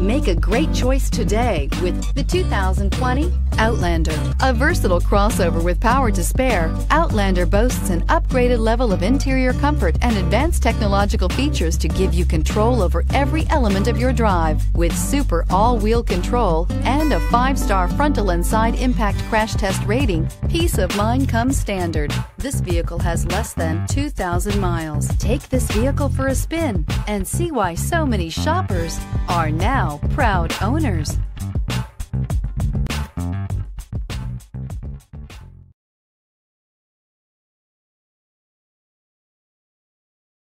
Make a great choice today with the 2020 Outlander. A versatile crossover with power to spare, Outlander boasts an upgraded level of interior comfort and advanced technological features to give you control over every element of your drive. With super all-wheel control and a five-star frontal and side impact crash test rating, peace of mind comes standard. This vehicle has less than 2,000 miles. Take this vehicle for a spin and see why so many shoppers are now proud owners.